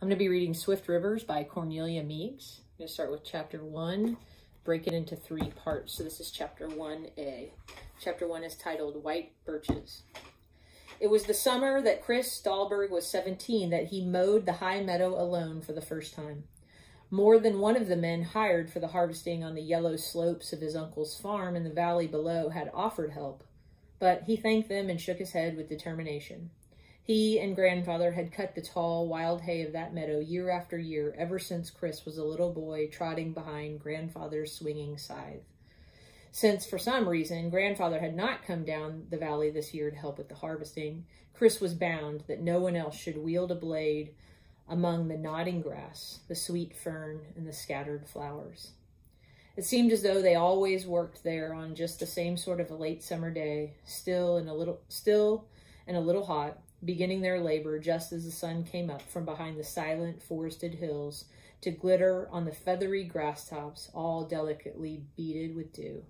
I'm going to be reading Swift Rivers by Cornelia Meigs. I'm going to start with chapter 1, break it into three parts. So this is chapter 1a. Chapter 1 is titled White Birches. It was the summer that Chris Dahlberg was 17 that he mowed the high meadow alone for the first time. More than one of the men hired for the harvesting on the yellow slopes of his uncle's farm in the valley below had offered help, but he thanked them and shook his head with determination. He and grandfather had cut the tall, wild hay of that meadow year after year ever since Chris was a little boy trotting behind grandfather's swinging scythe. Since, for some reason, grandfather had not come down the valley this year to help with the harvesting, Chris was bound that no one else should wield a blade among the nodding grass, the sweet fern, and the scattered flowers. It seemed as though they always worked there on just the same sort of a late summer day, still and a little still and a little hot, beginning their labor just as the sun came up from behind the silent forested hills to glitter on the feathery grass tops, all delicately beaded with dew.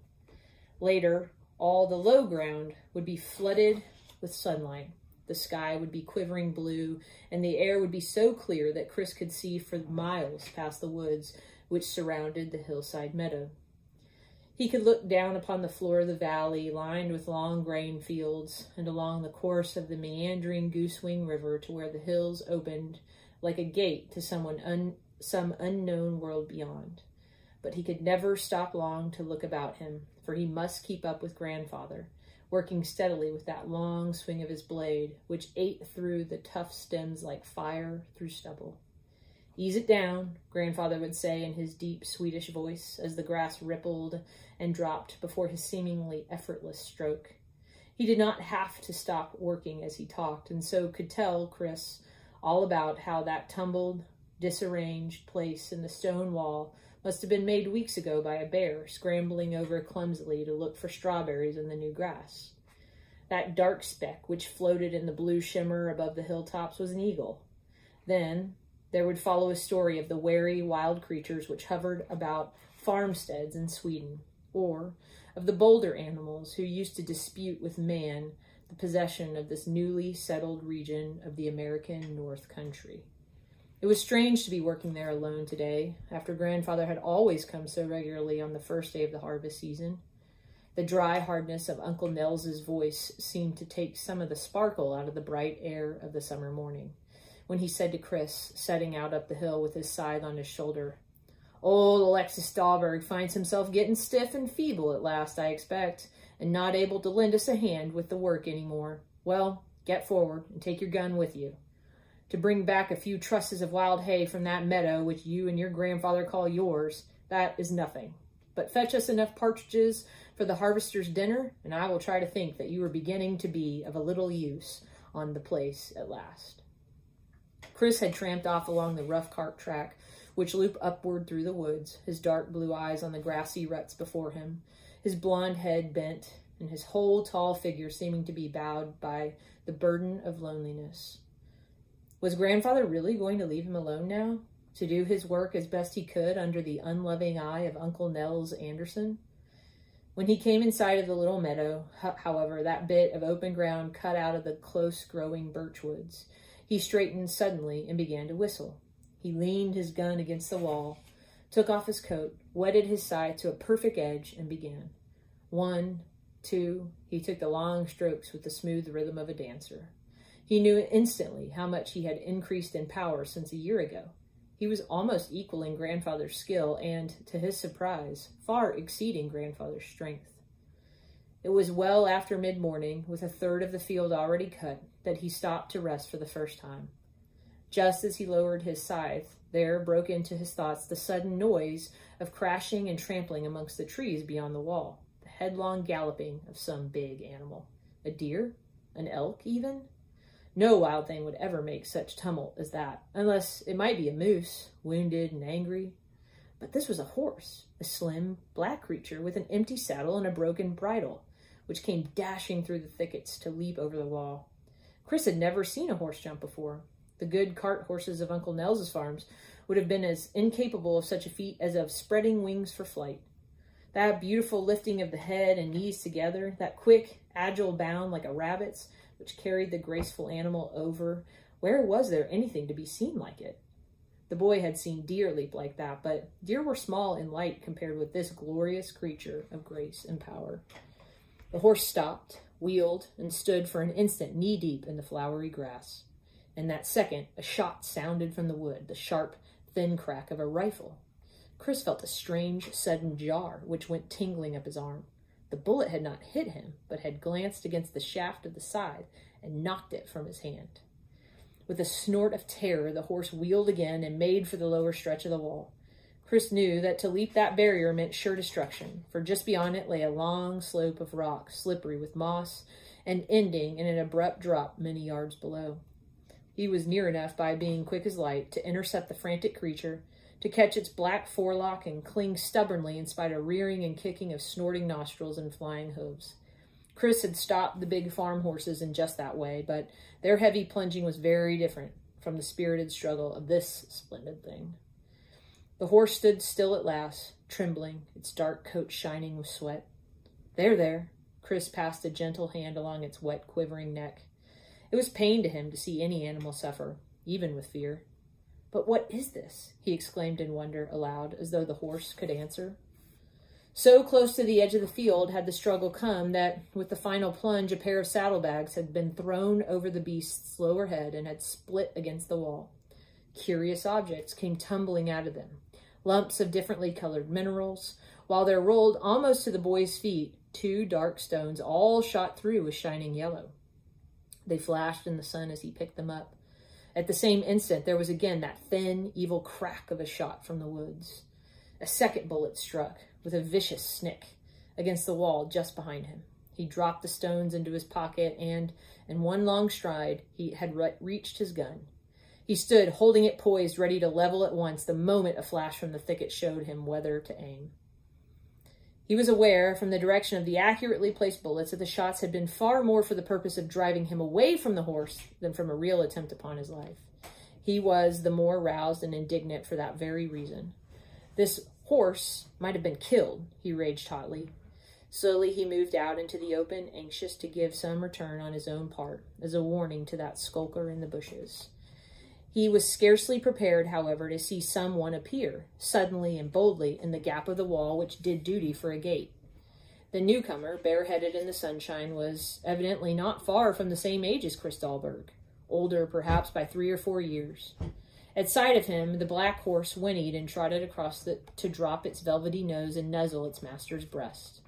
Later, all the low ground would be flooded with sunlight. The sky would be quivering blue, and the air would be so clear that Chris could see for miles past the woods which surrounded the hillside meadow. He could look down upon the floor of the valley, lined with long grain fields, and along the course of the meandering Goosewing River to where the hills opened like a gate to someone un some unknown world beyond. But he could never stop long to look about him, for he must keep up with grandfather, working steadily with that long swing of his blade, which ate through the tough stems like fire through stubble. Ease it down, grandfather would say in his deep Swedish voice as the grass rippled and dropped before his seemingly effortless stroke. He did not have to stop working as he talked, and so could tell Chris all about how that tumbled, disarranged place in the stone wall must have been made weeks ago by a bear scrambling over clumsily to look for strawberries in the new grass. That dark speck which floated in the blue shimmer above the hilltops was an eagle. Then, there would follow a story of the wary wild creatures which hovered about farmsteads in Sweden, or of the bolder animals who used to dispute with man the possession of this newly settled region of the American North Country. It was strange to be working there alone today, after grandfather had always come so regularly on the first day of the harvest season. The dry hardness of Uncle Nels's voice seemed to take some of the sparkle out of the bright air of the summer morning when he said to Chris, setting out up the hill with his scythe on his shoulder, Old Alexis Dahlberg finds himself getting stiff and feeble at last, I expect, and not able to lend us a hand with the work any more. Well, get forward and take your gun with you. To bring back a few trusses of wild hay from that meadow which you and your grandfather call yours, that is nothing. But fetch us enough partridges for the harvester's dinner, and I will try to think that you are beginning to be of a little use on the place at last. Chris had tramped off along the rough cart track, which looped upward through the woods, his dark blue eyes on the grassy ruts before him, his blond head bent, and his whole tall figure seeming to be bowed by the burden of loneliness. Was grandfather really going to leave him alone now, to do his work as best he could under the unloving eye of Uncle Nels Anderson? When he came in sight of the little meadow, however, that bit of open ground cut out of the close-growing birch woods, he straightened suddenly and began to whistle. He leaned his gun against the wall, took off his coat, wetted his scythe to a perfect edge, and began. One, two, he took the long strokes with the smooth rhythm of a dancer. He knew instantly how much he had increased in power since a year ago. He was almost equaling grandfather's skill and, to his surprise, far exceeding grandfather's strength. It was well after mid-morning, with a third of the field already cut, that he stopped to rest for the first time. Just as he lowered his scythe, there broke into his thoughts the sudden noise of crashing and trampling amongst the trees beyond the wall, the headlong galloping of some big animal. A deer? An elk, even? No wild thing would ever make such tumult as that, unless it might be a moose, wounded and angry. But this was a horse, a slim, black creature with an empty saddle and a broken bridle, which came dashing through the thickets to leap over the wall. Chris had never seen a horse jump before. The good cart horses of Uncle Nels's farms would have been as incapable of such a feat as of spreading wings for flight. That beautiful lifting of the head and knees together, that quick, agile bound like a rabbit's, which carried the graceful animal over, where was there anything to be seen like it? The boy had seen deer leap like that, but deer were small and light compared with this glorious creature of grace and power. The horse stopped, wheeled, and stood for an instant knee deep in the flowery grass. In that second, a shot sounded from the wood, the sharp, thin crack of a rifle. Chris felt a strange, sudden jar, which went tingling up his arm. The bullet had not hit him, but had glanced against the shaft of the side and knocked it from his hand. With a snort of terror, the horse wheeled again and made for the lower stretch of the wall. Chris knew that to leap that barrier meant sure destruction, for just beyond it lay a long slope of rock, slippery with moss, and ending in an abrupt drop many yards below. He was near enough by being quick as light to intercept the frantic creature, to catch its black forelock and cling stubbornly in spite of rearing and kicking of snorting nostrils and flying hooves. Chris had stopped the big farm horses in just that way, but their heavy plunging was very different from the spirited struggle of this splendid thing. The horse stood still at last, trembling, its dark coat shining with sweat. There, there. Chris passed a gentle hand along its wet, quivering neck. It was pain to him to see any animal suffer, even with fear. But what is this? he exclaimed in wonder aloud, as though the horse could answer. So close to the edge of the field had the struggle come that, with the final plunge, a pair of saddlebags had been thrown over the beast's lower head and had split against the wall. Curious objects came tumbling out of them, lumps of differently colored minerals, while there rolled almost to the boy's feet two dark stones, all shot through with shining yellow. They flashed in the sun as he picked them up. At the same instant, there was again that thin, evil crack of a shot from the woods. A second bullet struck, with a vicious snick against the wall just behind him. He dropped the stones into his pocket and, in one long stride, he had re reached his gun. He stood, holding it poised, ready to level at once the moment a flash from the thicket showed him whether to aim. He was aware, from the direction of the accurately placed bullets, that the shots had been far more for the purpose of driving him away from the horse than from a real attempt upon his life. He was the more roused and indignant for that very reason. This horse might have been killed, he raged hotly. Slowly he moved out into the open, anxious to give some return on his own part, as a warning to that skulker in the bushes. He was scarcely prepared, however, to see someone appear, suddenly and boldly, in the gap of the wall which did duty for a gate. The newcomer, bareheaded in the sunshine, was evidently not far from the same age as Chris Dahlberg, older perhaps by three or four years. At sight of him, the black horse whinnied and trotted across the, to drop its velvety nose and nuzzle its master's breast.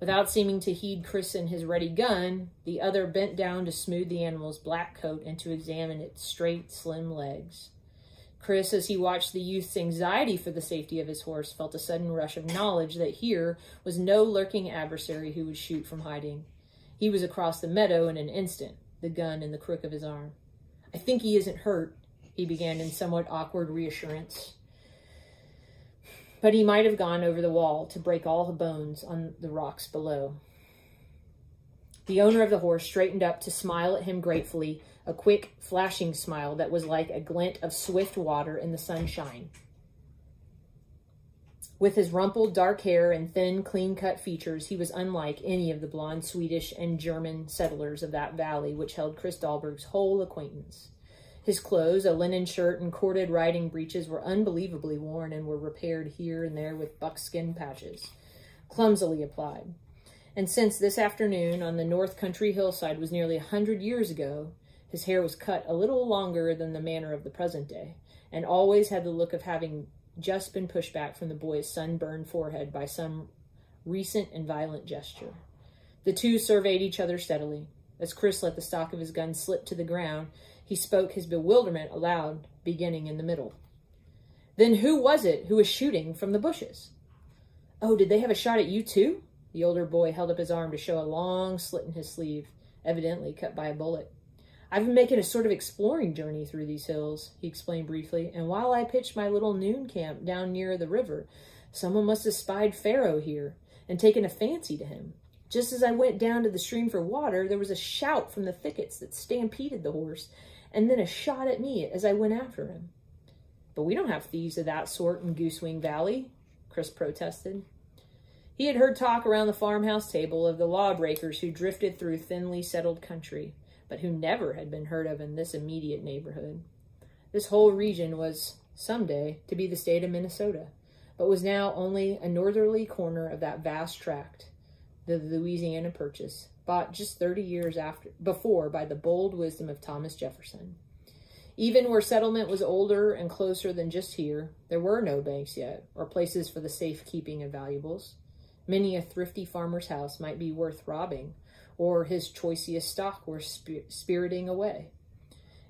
Without seeming to heed Chris and his ready gun, the other bent down to smooth the animal's black coat and to examine its straight, slim legs. Chris, as he watched the youth's anxiety for the safety of his horse, felt a sudden rush of knowledge that here was no lurking adversary who would shoot from hiding. He was across the meadow in an instant, the gun in the crook of his arm. I think he isn't hurt, he began in somewhat awkward reassurance. But he might have gone over the wall to break all the bones on the rocks below. The owner of the horse straightened up to smile at him gratefully, a quick, flashing smile that was like a glint of swift water in the sunshine. With his rumpled dark hair and thin, clean-cut features, he was unlike any of the blond Swedish and German settlers of that valley which held Chris Dahlberg's whole acquaintance. His clothes, a linen shirt and corded riding breeches, were unbelievably worn and were repaired here and there with buckskin patches, clumsily applied. And since this afternoon on the North Country hillside was nearly a hundred years ago, his hair was cut a little longer than the manner of the present day, and always had the look of having just been pushed back from the boy's sunburned forehead by some recent and violent gesture. The two surveyed each other steadily. As Chris let the stock of his gun slip to the ground, he spoke his bewilderment aloud, beginning in the middle. Then who was it who was shooting from the bushes? Oh, did they have a shot at you too? The older boy held up his arm to show a long slit in his sleeve, evidently cut by a bullet. I've been making a sort of exploring journey through these hills, he explained briefly, and while I pitched my little noon camp down near the river, someone must have spied Pharaoh here and taken a fancy to him. Just as I went down to the stream for water, there was a shout from the thickets that stampeded the horse, and then a shot at me as I went after him. But we don't have thieves of that sort in Goosewing Valley, Chris protested. He had heard talk around the farmhouse table of the lawbreakers who drifted through thinly settled country, but who never had been heard of in this immediate neighborhood. This whole region was someday, to be the state of Minnesota, but was now only a northerly corner of that vast tract, the Louisiana Purchase, bought just 30 years after before by the bold wisdom of Thomas Jefferson. Even where settlement was older and closer than just here, there were no banks yet, or places for the safekeeping of valuables. Many a thrifty farmer's house might be worth robbing, or his choicest stock worth spir spiriting away.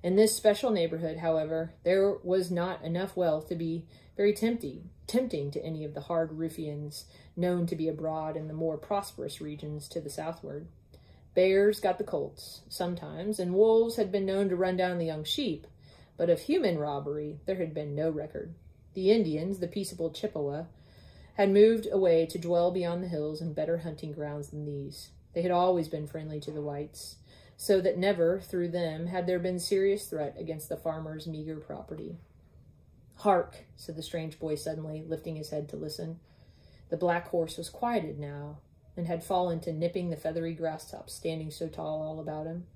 In this special neighborhood, however, there was not enough wealth to be very tempting, tempting to any of the hard ruffians known to be abroad in the more prosperous regions to the southward. Bears got the colts, sometimes, and wolves had been known to run down the young sheep, but of human robbery there had been no record. The Indians, the peaceable Chippewa, had moved away to dwell beyond the hills in better hunting grounds than these. They had always been friendly to the whites, so that never, through them, had there been serious threat against the farmer's meager property. Hark, said the strange boy suddenly, lifting his head to listen. The black horse was quieted now, and had fallen to nipping the feathery grass tops standing so tall all about him.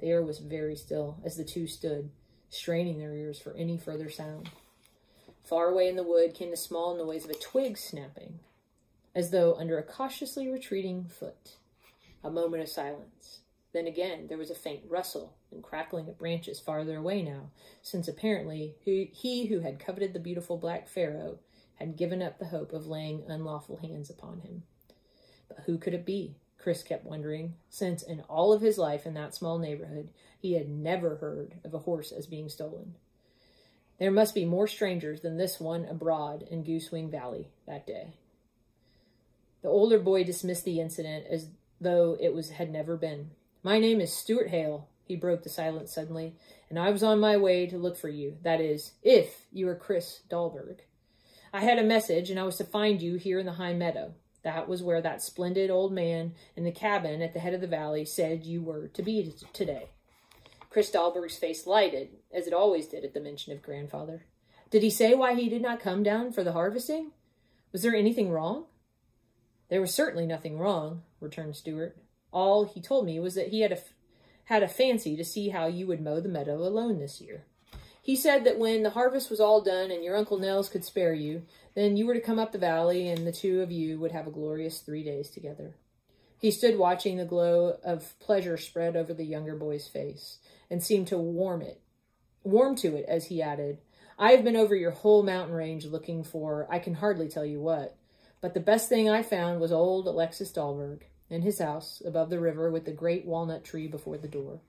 The air was very still as the two stood, straining their ears for any further sound. Far away in the wood came the small noise of a twig snapping, as though under a cautiously retreating foot. A moment of silence. Then again there was a faint rustle and crackling of branches farther away now, since apparently he, who had coveted the beautiful black pharaoh had given up the hope of laying unlawful hands upon him. But who could it be? Chris kept wondering, since in all of his life in that small neighborhood, he had never heard of a horse as being stolen. There must be more strangers than this one abroad in Goosewing Valley that day. The older boy dismissed the incident as though it was had never been. My name is Stuart Hale, he broke the silence suddenly, and I was on my way to look for you. That is, if you are Chris Dahlberg. I had a message, and I was to find you here in the high meadow. That was where that splendid old man in the cabin at the head of the valley said you were to be today. Chris Dahlberg's face lighted, as it always did at the mention of grandfather. Did he say why he did not come down for the harvesting? Was there anything wrong? There was certainly nothing wrong, returned Stuart. All he told me was that he had a, had a fancy to see how you would mow the meadow alone this year. He said that when the harvest was all done and your Uncle Nels could spare you, then you were to come up the valley and the two of you would have a glorious three days together. He stood watching the glow of pleasure spread over the younger boy's face and seemed to warm it, warm to it as he added, I have been over your whole mountain range looking for I can hardly tell you what, but the best thing I found was old Alexis Dahlberg in his house above the river with the great walnut tree before the door.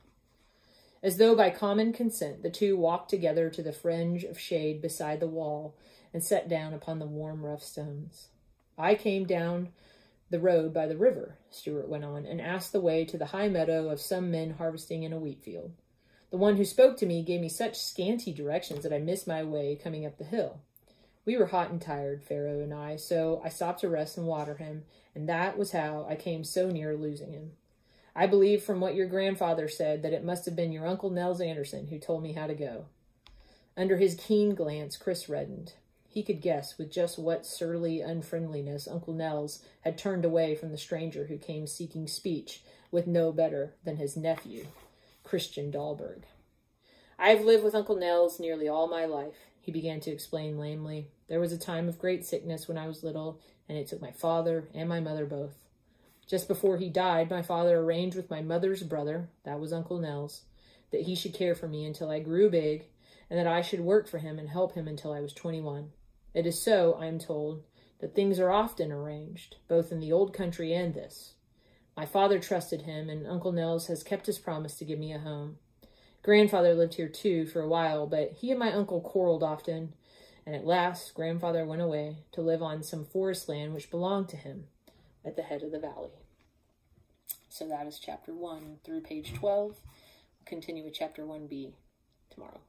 As though by common consent, the two walked together to the fringe of shade beside the wall and sat down upon the warm, rough stones. I came down the road by the river, Stuart went on, and asked the way to the high meadow of some men harvesting in a wheat field. The one who spoke to me gave me such scanty directions that I missed my way coming up the hill. We were hot and tired, Pharaoh and I, so I stopped to rest and water him, and that was how I came so near losing him. I believe from what your grandfather said that it must have been your Uncle Nels Anderson who told me how to go. Under his keen glance, Chris reddened. He could guess with just what surly unfriendliness Uncle Nels had turned away from the stranger who came seeking speech with no better than his nephew, Christian Dahlberg. I have lived with Uncle Nels nearly all my life, he began to explain lamely. There was a time of great sickness when I was little, and it took my father and my mother both. Just before he died, my father arranged with my mother's brother, that was Uncle Nels, that he should care for me until I grew big, and that I should work for him and help him until I was 21. It is so, I am told, that things are often arranged, both in the old country and this. My father trusted him, and Uncle Nels has kept his promise to give me a home. Grandfather lived here too for a while, but he and my uncle quarreled often, and at last grandfather went away to live on some forest land which belonged to him at the head of the valley. So that is chapter 1 through page 12. We'll continue with chapter 1b tomorrow.